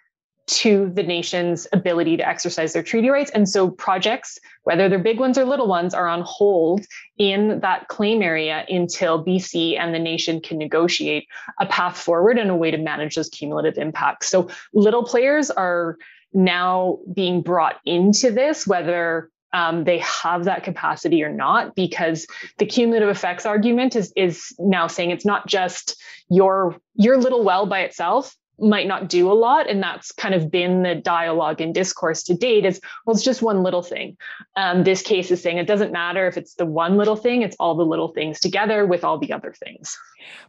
to the nation's ability to exercise their treaty rights. And so projects, whether they're big ones or little ones, are on hold in that claim area until BC and the nation can negotiate a path forward and a way to manage those cumulative impacts. So little players are now being brought into this, whether um, they have that capacity or not, because the cumulative effects argument is is now saying it's not just your your little well by itself might not do a lot and that's kind of been the dialogue and discourse to date is well it's just one little thing. Um, this case is saying it doesn't matter if it's the one little thing it's all the little things together with all the other things.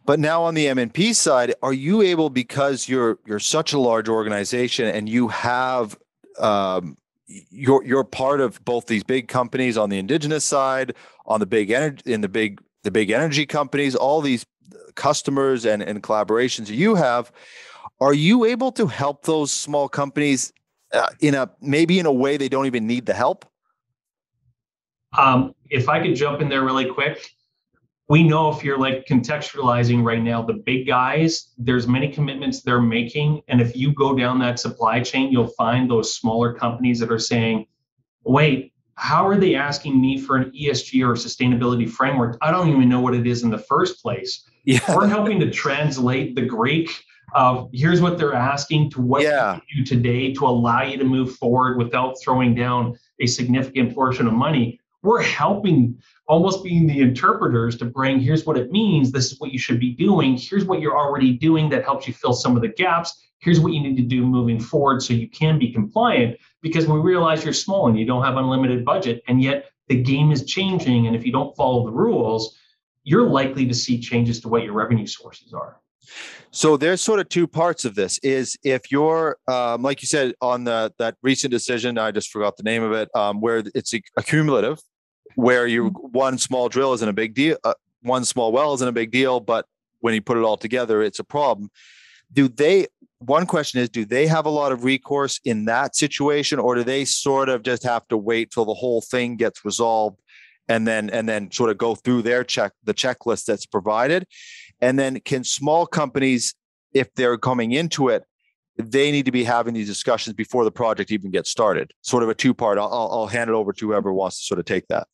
But now on the mnp side are you able because you're you're such a large organization and you have um, you're you're part of both these big companies on the indigenous side on the big energy in the big the big energy companies all these customers and, and collaborations you have are you able to help those small companies uh, in a maybe in a way they don't even need the help? Um, if I could jump in there really quick, we know if you're like contextualizing right now, the big guys, there's many commitments they're making. And if you go down that supply chain, you'll find those smaller companies that are saying, wait, how are they asking me for an ESG or sustainability framework? I don't even know what it is in the first place. Yeah. We're helping to translate the Greek of here's what they're asking to what yeah. you do today to allow you to move forward without throwing down a significant portion of money. We're helping almost being the interpreters to bring here's what it means. This is what you should be doing. Here's what you're already doing that helps you fill some of the gaps. Here's what you need to do moving forward so you can be compliant because we realize you're small and you don't have unlimited budget. And yet the game is changing. And if you don't follow the rules, you're likely to see changes to what your revenue sources are. So there's sort of two parts of this. Is if you're, um, like you said, on the that recent decision, I just forgot the name of it, um, where it's accumulative, where you mm-hmm. one small drill isn't a big deal, uh, one small well isn't a big deal, but when you put it all together, it's a problem. Do they? One question is, do they have a lot of recourse in that situation, or do they sort of just have to wait till the whole thing gets resolved and then and then sort of go through their check the checklist that's provided and then can small companies, if they're coming into it, they need to be having these discussions before the project even gets started. Sort of a two part. I'll, I'll hand it over to whoever wants to sort of take that.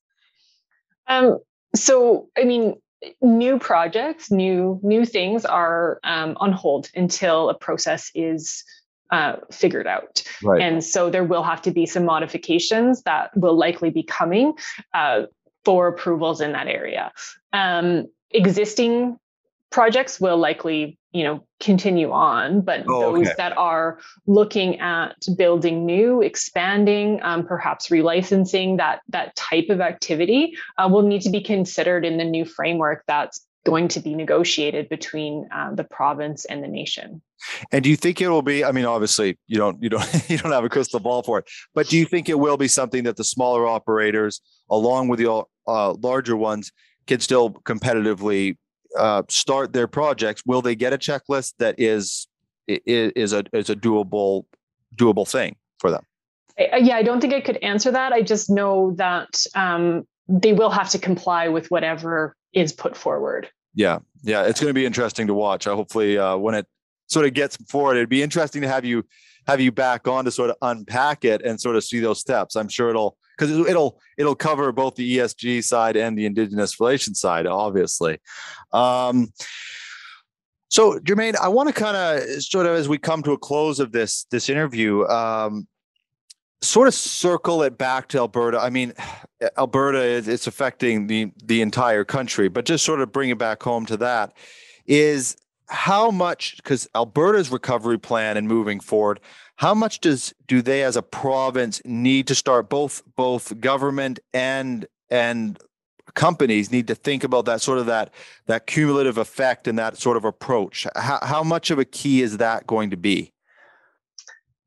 Um, so, I mean, new projects, new new things are um, on hold until a process is uh, figured out. Right. And so there will have to be some modifications that will likely be coming. Uh, for approvals in that area. Um, existing projects will likely you know continue on but oh, those okay. that are looking at building new expanding um, perhaps relicensing that that type of activity uh, will need to be considered in the new framework that's going to be negotiated between uh, the province and the nation and do you think it will be i mean obviously you don't you don't you don't have a crystal ball for it but do you think it will be something that the smaller operators along with the uh, larger ones can still competitively uh, start their projects, will they get a checklist that is is a is a doable doable thing for them? Yeah, I don't think I could answer that. I just know that um, they will have to comply with whatever is put forward. Yeah, yeah, it's going to be interesting to watch. I hopefully uh, when it sort of gets forward, it'd be interesting to have you have you back on to sort of unpack it and sort of see those steps. I'm sure it'll because it'll it'll cover both the ESG side and the Indigenous relations side, obviously. Um, so, Germaine, I want to kind of sort of as we come to a close of this this interview, um, sort of circle it back to Alberta. I mean, Alberta is it's affecting the the entire country, but just sort of bring it back home to that is how much because Alberta's recovery plan and moving forward how much does do they as a province need to start both both government and and companies need to think about that sort of that that cumulative effect and that sort of approach? How, how much of a key is that going to be?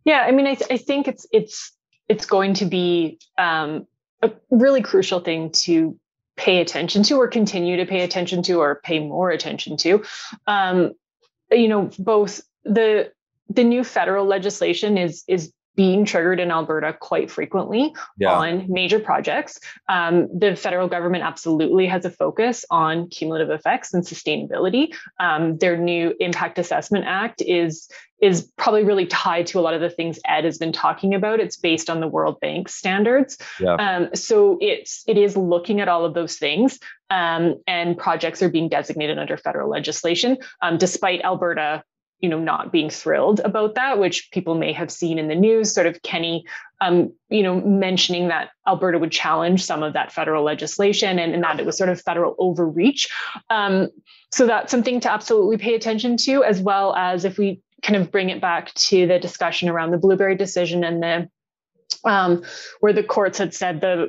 Yeah i mean i, th- I think it's it's it's going to be um, a really crucial thing to pay attention to or continue to pay attention to or pay more attention to. Um, you know both the the new federal legislation is is being triggered in Alberta quite frequently yeah. on major projects. Um, the federal government absolutely has a focus on cumulative effects and sustainability. Um, their new Impact Assessment Act is is probably really tied to a lot of the things Ed has been talking about. It's based on the World Bank standards. Yeah. Um, so it's it is looking at all of those things, um, and projects are being designated under federal legislation, um, despite Alberta you know not being thrilled about that which people may have seen in the news sort of Kenney um, you know mentioning that alberta would challenge some of that federal legislation and, and that it was sort of federal overreach. Um, so that's something to absolutely pay attention to as well as if we kind of bring it back to the discussion around the blueberry decision and the um, where the courts had said the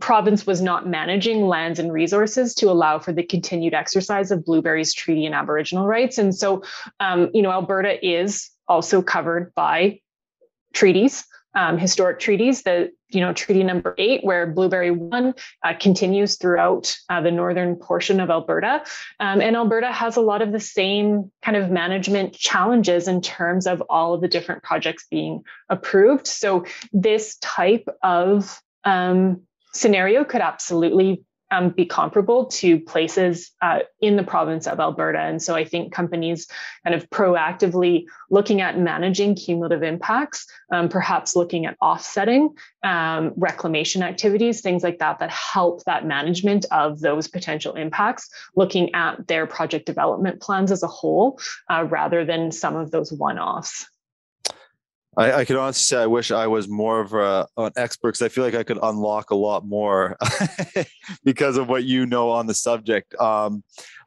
province was not managing lands and resources to allow for the continued exercise of Blueberry's treaty and Aboriginal rights. And so, um, you know, Alberta is also covered by treaties, um, historic treaties. The you know Treaty Number Eight, where Blueberry One uh, continues throughout uh, the northern portion of Alberta, um, and Alberta has a lot of the same kind of management challenges in terms of all of the different projects being approved. So this type of um, scenario could absolutely um, be comparable to places uh, in the province of Alberta. And so I think companies kind of proactively looking at managing cumulative impacts, um, perhaps looking at offsetting um, reclamation activities, things like that, that help that management of those potential impacts, looking at their project development plans as a whole uh, rather than some of those one offs. I, I could honestly say I wish I was more of a, an expert because I feel like I could unlock a lot more because of what you know on the subject. Um,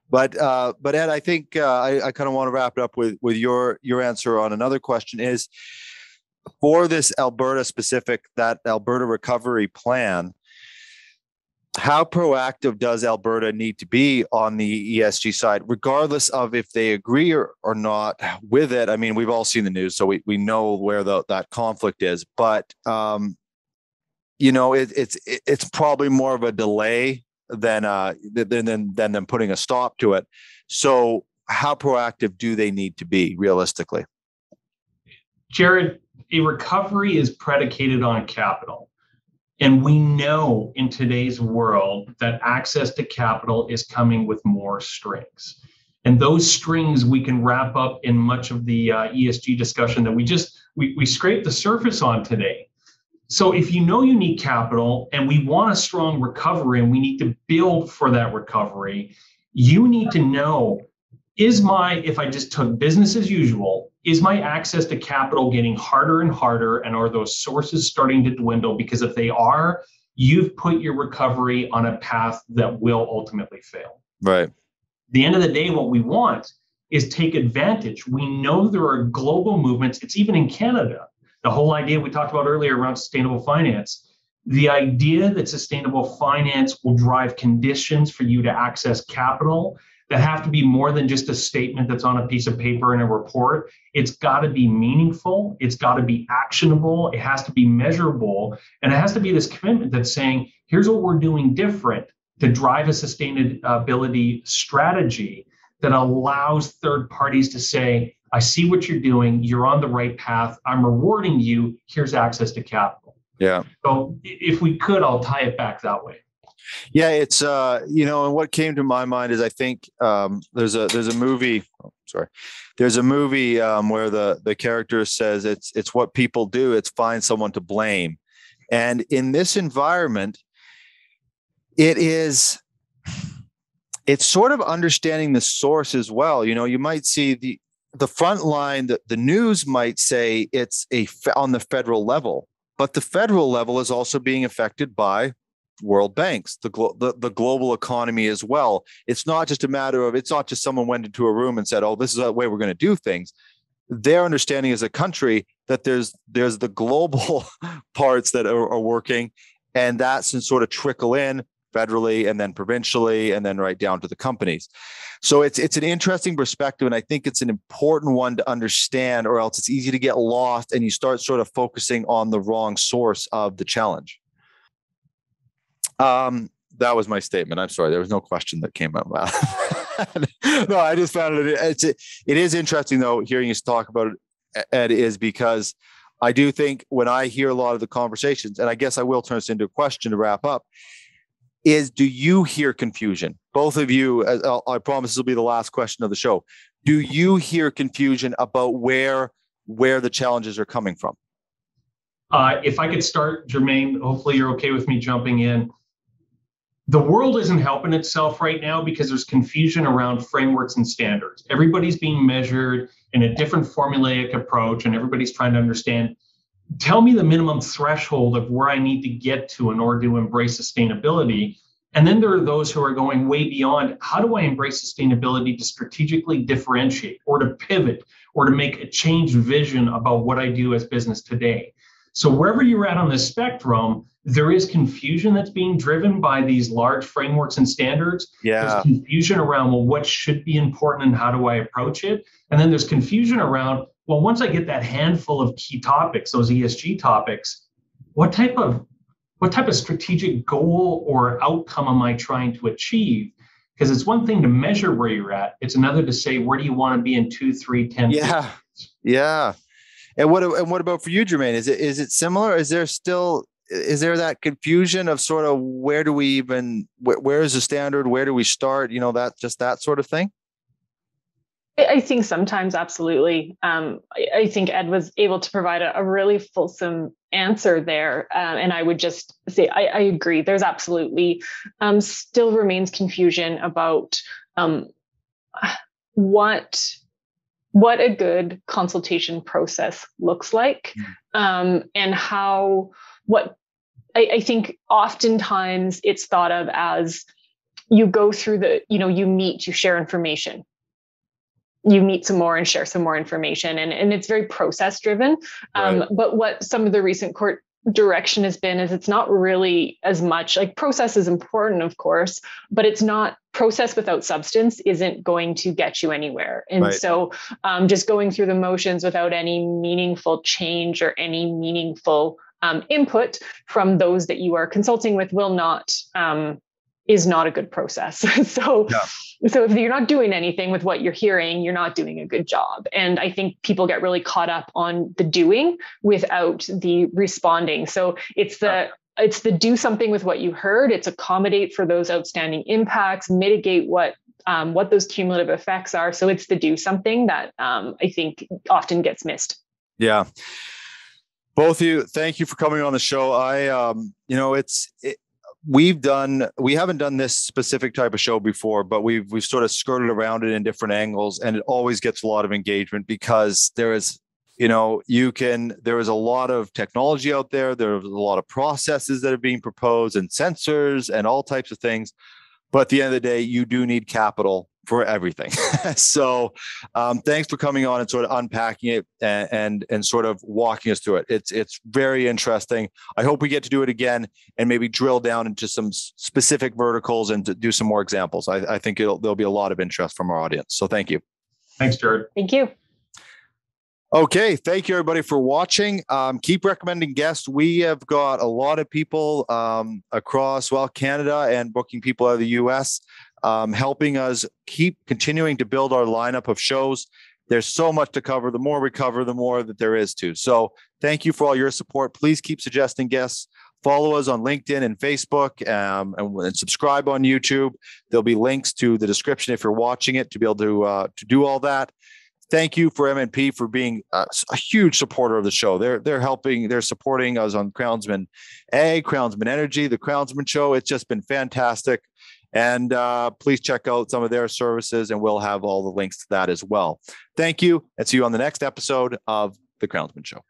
but uh, but Ed, I think uh, I, I kind of want to wrap it up with with your your answer on another question is for this Alberta specific that Alberta recovery plan how proactive does Alberta need to be on the ESG side, regardless of if they agree or, or not with it? I mean, we've all seen the news, so we, we know where the, that conflict is. But um, you know, it, it's it, it's probably more of a delay than uh, than than than them putting a stop to it. So, how proactive do they need to be realistically? Jared, a recovery is predicated on capital. And we know in today's world that access to capital is coming with more strings. And those strings we can wrap up in much of the uh, ESG discussion that we just we, we scraped the surface on today. So if you know you need capital and we want a strong recovery and we need to build for that recovery, you need to know is my if I just took business as usual, is my access to capital getting harder and harder? And are those sources starting to dwindle? Because if they are, you've put your recovery on a path that will ultimately fail. Right. the end of the day, what we want is take advantage. We know there are global movements. It's even in Canada. The whole idea we talked about earlier around sustainable finance. The idea that sustainable finance will drive conditions for you to access capital that have to be more than just a statement that's on a piece of paper in a report. It's got to be meaningful. It's got to be actionable. It has to be measurable. And it has to be this commitment that's saying, here's what we're doing different to drive a sustainability strategy that allows third parties to say, I see what you're doing. You're on the right path. I'm rewarding you. Here's access to capital. Yeah. So if we could, I'll tie it back that way. Yeah, it's uh, you know, and what came to my mind is I think um, there's a there's a movie. Oh, sorry, there's a movie um, where the the character says it's it's what people do. It's find someone to blame, and in this environment, it is it's sort of understanding the source as well. You know, you might see the the front line, the, the news might say it's a on the federal level, but the federal level is also being affected by world banks, the, glo- the the global economy as well. It's not just a matter of it's not just someone went into a room and said, "Oh, this is the way we're going to do things." Their understanding as a country that there's there's the global parts that are, are working, and that's and sort of trickle in federally and then provincially and then right down to the companies. So it's it's an interesting perspective and I think it's an important one to understand or else it's easy to get lost and you start sort of focusing on the wrong source of the challenge. Um that was my statement. I'm sorry. There was no question that came up. no, I just found it. It's it is interesting though hearing you talk about it. Ed is because I do think when I hear a lot of the conversations, and I guess I will turn this into a question to wrap up, is do you hear confusion? Both of you, I promise this will be the last question of the show. Do you hear confusion about where where the challenges are coming from? Uh, if I could start, Germaine, hopefully you're okay with me jumping in. The world isn't helping itself right now because there's confusion around frameworks and standards. Everybody's being measured in a different formulaic approach, and everybody's trying to understand tell me the minimum threshold of where I need to get to in order to embrace sustainability. And then there are those who are going way beyond how do I embrace sustainability to strategically differentiate or to pivot or to make a changed vision about what I do as business today. So, wherever you're at on this spectrum, there is confusion that's being driven by these large frameworks and standards. Yeah. There's confusion around, well, what should be important and how do I approach it? And then there's confusion around, well, once I get that handful of key topics, those ESG topics, what type of what type of strategic goal or outcome am I trying to achieve? Because it's one thing to measure where you're at; it's another to say where do you want to be in two, three, ten. Yeah, yeah. And what and what about for you, Germaine? Is it is it similar? Is there still is there that confusion of sort of where do we even where, where is the standard? Where do we start? You know that just that sort of thing. I think sometimes, absolutely. Um, I, I, think Ed was able to provide a, a really fulsome answer there. Uh, and I would just say, I, I agree. There's absolutely um, still remains confusion about um, what what a good consultation process looks like mm. um, and how what I, I think oftentimes it's thought of as you go through the you know you meet you share information you meet some more and share some more information and, and it's very process driven um, right. but what some of the recent court direction has been is it's not really as much like process is important of course but it's not process without substance isn't going to get you anywhere and right. so um, just going through the motions without any meaningful change or any meaningful um, input from those that you are consulting with will not um, is not a good process. so, yeah. so if you're not doing anything with what you're hearing, you're not doing a good job. And I think people get really caught up on the doing without the responding. So it's the yeah. it's the do something with what you heard. It's accommodate for those outstanding impacts, mitigate what um, what those cumulative effects are. So it's the do something that um, I think often gets missed. Yeah. Both of you, thank you for coming on the show. I, um, you know, it's it, we've done we haven't done this specific type of show before but we've we've sort of skirted around it in different angles and it always gets a lot of engagement because there is you know you can there is a lot of technology out there there's a lot of processes that are being proposed and sensors and all types of things but at the end of the day you do need capital for everything. So um, thanks for coming on and sort of unpacking it and, and, and sort of walking us through it. It's it's very interesting. I hope we get to do it again and maybe drill down into some specific verticals and to do some more examples. I, I think there'll be a lot of interest from our audience. So thank you. Thanks jared. Thank you. Okay, thank you everybody for watching. Um, keep recommending guests. We have got a lot of people um, across well Canada and booking people out of the U.S. Um, helping us keep continuing to build our lineup of shows. There's so much to cover. The more we cover, the more that there is to. So thank you for all your support. Please keep suggesting guests. Follow us on LinkedIn and Facebook, um, and, and, subscribe on YouTube. There'll be links to the description if you're watching it to be able to uh, to do all that thank you for MNP for being a, a, huge supporter of the show. They're they're helping, they're supporting us on Crownsmen A, Crownsmen Energy, the Crownsmen Show. It's just been fantastic. And uh, please check out some of their services, and we'll have all the links to that as well. Thank you, and see you on the next episode of the Crownsmen Show.